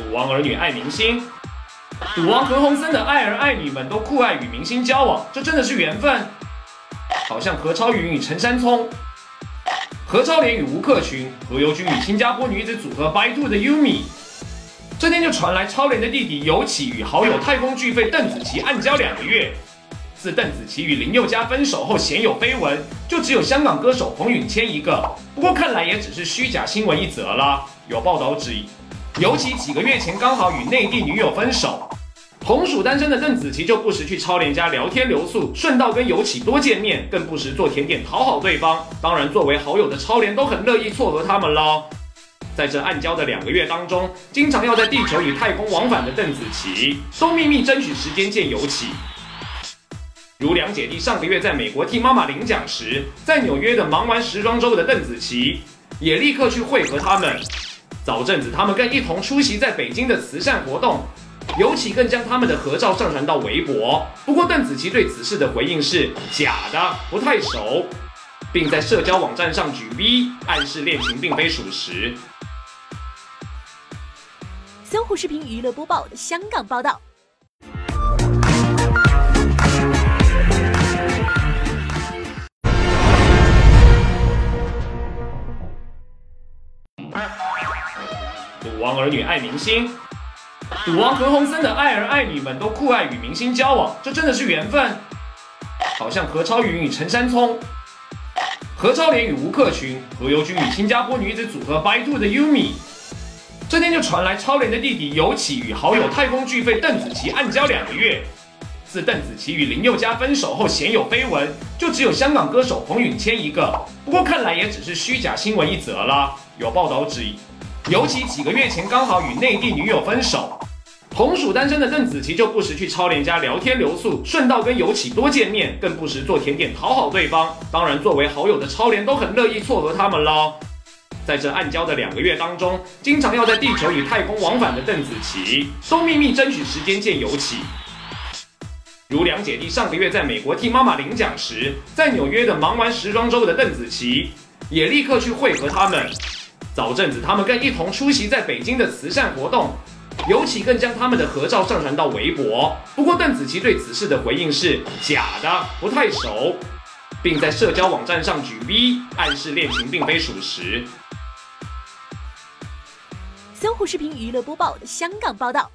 赌王儿女爱明星，赌王何鸿燊的爱儿爱女们都酷爱与明星交往，这真的是缘分。好像何超云与陈山聪，何超莲与吴克群，何猷君与新加坡女子组合 By Two 的 Yumi。这天就传来超莲的弟弟尤启与好友太空巨肺邓紫棋暗交两个月。自邓紫棋与林宥嘉分手后，鲜有绯闻，就只有香港歌手彭允谦一个。不过看来也只是虚假新闻一则了。有报道指，尤其几个月前刚好与内地女友分手，同属单身的邓紫棋就不时去超莲家聊天留宿，顺道跟尤其多见面，更不时做甜点讨好对方。当然，作为好友的超莲都很乐意撮合他们喽。在这暗交的两个月当中，经常要在地球与太空往返的邓紫棋，都秘密争取时间见尤其。如两姐弟上个月在美国替妈妈领奖时，在纽约的忙完时装周的邓紫棋，也立刻去会合他们。早阵子他们更一同出席在北京的慈善活动，尤其更将他们的合照上传到微博。不过邓紫棋对此事的回应是假的，不太熟，并在社交网站上举 V，暗示恋情并非属实。搜狐视频娱乐播报香港报道。赌王儿女爱明星，赌王何鸿燊的爱儿爱女们都酷爱与明星交往，这真的是缘分。好像何超云与陈山聪，何超莲与吴克群，何猷君与新加坡女子组合 By Two 的 Yumi。这天就传来超莲的弟弟尤启与好友太空巨肺邓紫棋暗交两个月。自邓紫棋与林宥嘉分手后，鲜有绯闻，就只有香港歌手彭允谦一个。不过看来也只是虚假新闻一则了。有报道指，尤其几个月前刚好与内地女友分手，同属单身的邓紫棋就不时去超莲家聊天留宿，顺道跟尤启多见面，更不时做甜点讨好对方。当然，作为好友的超莲都很乐意撮合他们喽。在这暗交的两个月当中，经常要在地球与太空往返的邓紫棋，都秘密争取时间见尤启。如两姐弟上个月在美国替妈妈领奖时，在纽约的忙完时装周的邓紫棋，也立刻去会合他们。早阵子他们更一同出席在北京的慈善活动，尤其更将他们的合照上传到微博。不过邓紫棋对此事的回应是假的，不太熟，并在社交网站上举 V，暗示恋情并非属实。搜狐视频娱乐播报香港报道。